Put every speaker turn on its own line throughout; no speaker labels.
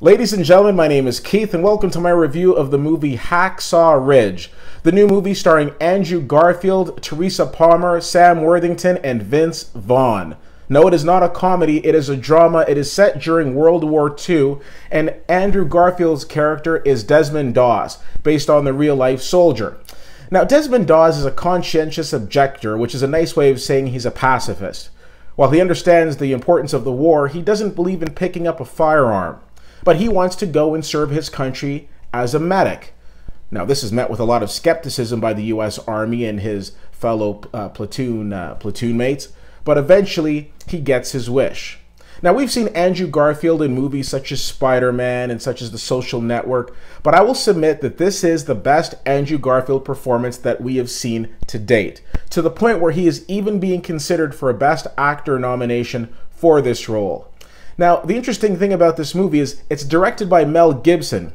Ladies and gentlemen, my name is Keith, and welcome to my review of the movie Hacksaw Ridge, the new movie starring Andrew Garfield, Teresa Palmer, Sam Worthington, and Vince Vaughn. No, it is not a comedy, it is a drama. It is set during World War II, and Andrew Garfield's character is Desmond Doss, based on the real life soldier. Now, Desmond Doss is a conscientious objector, which is a nice way of saying he's a pacifist. While he understands the importance of the war, he doesn't believe in picking up a firearm but he wants to go and serve his country as a medic. Now, this is met with a lot of skepticism by the U.S. Army and his fellow uh, platoon uh, platoon mates, but eventually he gets his wish. Now, we've seen Andrew Garfield in movies such as Spider Man and such as The Social Network, but I will submit that this is the best Andrew Garfield performance that we have seen to date, to the point where he is even being considered for a Best Actor nomination for this role. Now, the interesting thing about this movie is it's directed by Mel Gibson.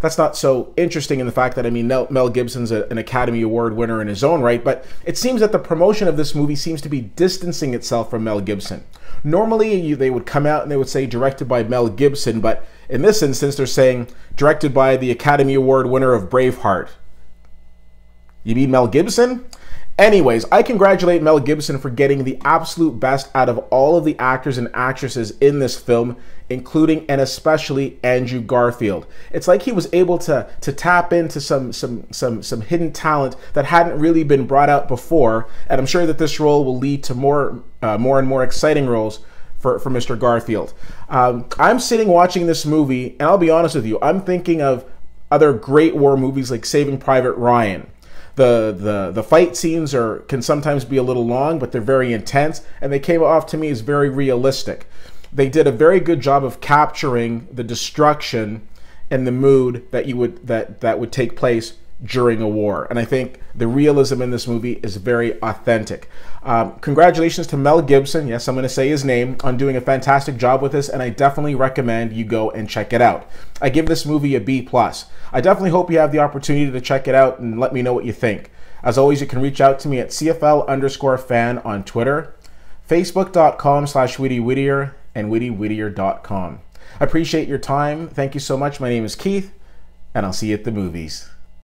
That's not so interesting in the fact that, I mean, Mel Gibson's a, an Academy Award winner in his own right, but it seems that the promotion of this movie seems to be distancing itself from Mel Gibson. Normally, you, they would come out and they would say directed by Mel Gibson, but in this instance, they're saying directed by the Academy Award winner of Braveheart. You mean Mel Gibson? Anyways, I congratulate Mel Gibson for getting the absolute best out of all of the actors and actresses in this film, including and especially Andrew Garfield. It's like he was able to to tap into some some some some hidden talent that hadn't really been brought out before, and I'm sure that this role will lead to more uh, more and more exciting roles for, for Mr. Garfield. Um, I'm sitting watching this movie, and I'll be honest with you, I'm thinking of other great war movies like Saving Private Ryan the the the fight scenes are can sometimes be a little long, but they're very intense, and they came off to me as very realistic. They did a very good job of capturing the destruction and the mood that you would that that would take place during a war. And I think the realism in this movie is very authentic. Um, congratulations to Mel Gibson. Yes, I'm going to say his name on doing a fantastic job with this, and I definitely recommend you go and check it out. I give this movie a B plus. I definitely hope you have the opportunity to check it out and let me know what you think. As always, you can reach out to me at CFL underscore fan on Twitter, Facebook.com slash Witty Whittier, and WittyWhittier.com. I appreciate your time. Thank you so much. My name is Keith, and I'll see you at the movies.